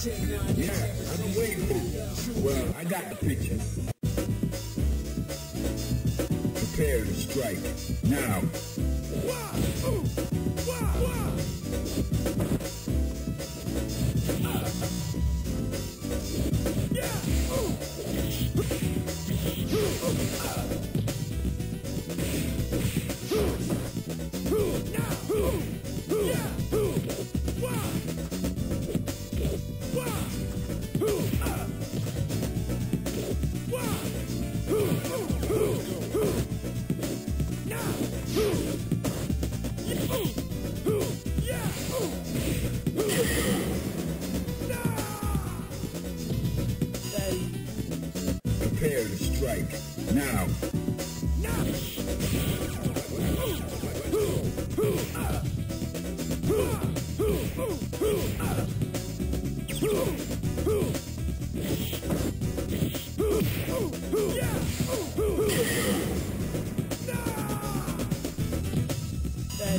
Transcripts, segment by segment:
Yeah, I've been waiting for. Well, I got the picture. Prepare to strike. Now. To strike. Now.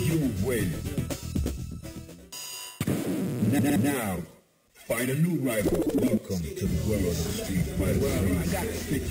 You win. Now, find a new rival. Welcome to the world of Street the picture. Yeah,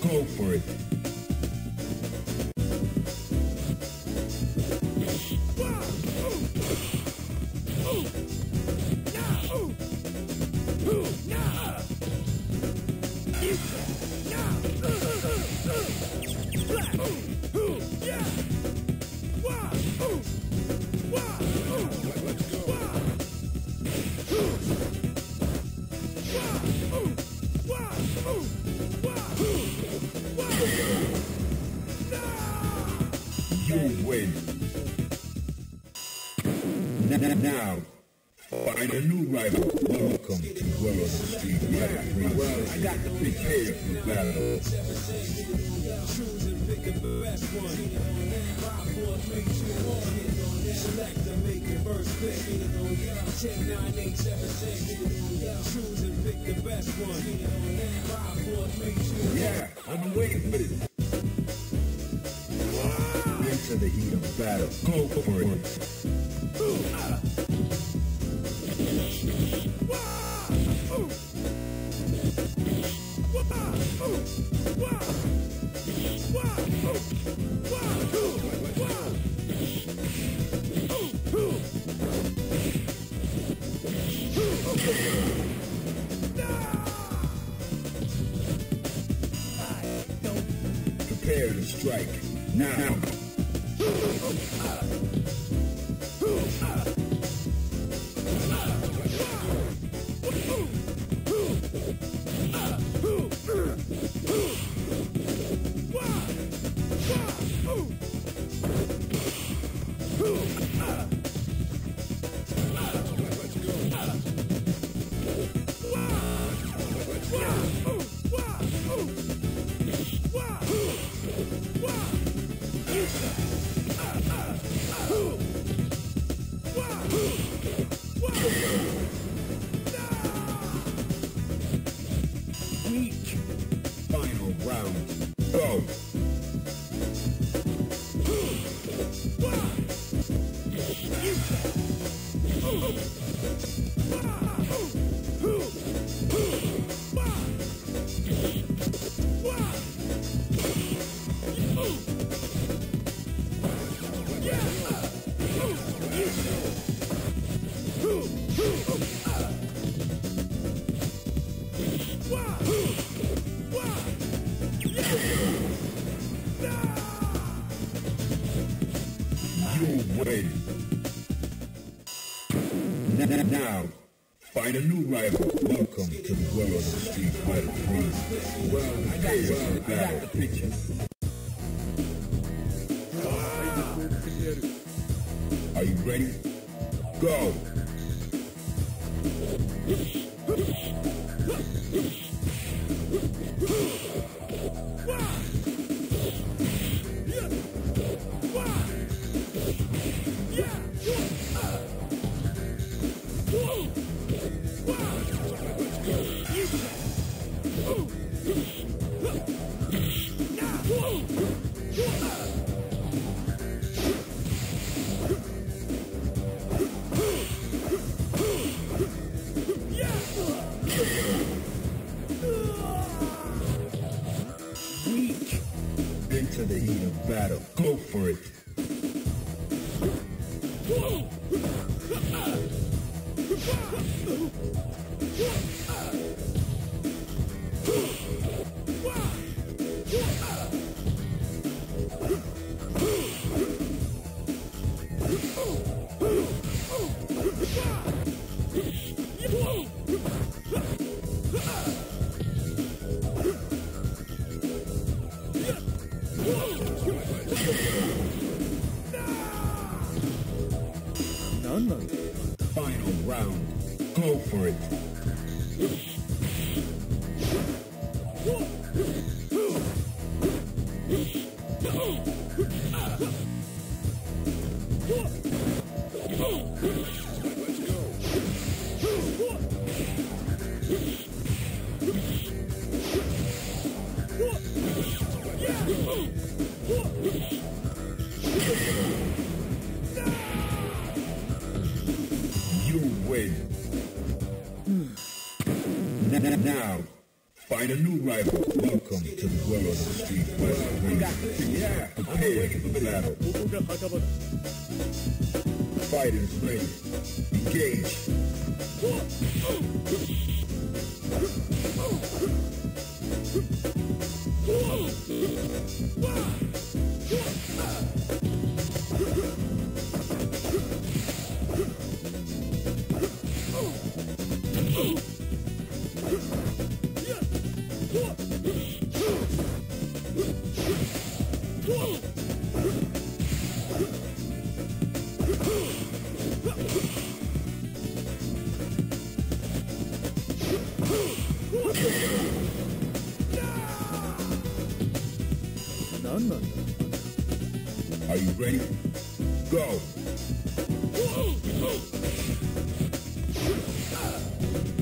Go for it. You win. Now, find a new rival. Welcome to world of Street Fighter. Well, I got the picture for battle. Select and make your first pick. You know, Yeah, I've been waiting for this. The heat of battle. Go for it. Prepare to strike. Now. You Now, find a new rival. Welcome to the world of Street Fighter 3. Well, I got, well, I got the picture. Are you ready? Go. Go Final round. Go for it. You win. away. now, find a new rival. Welcome to the world of the street fighting. Yeah, prepare for battle. Fight in flame. Engage. Are you ready? Go.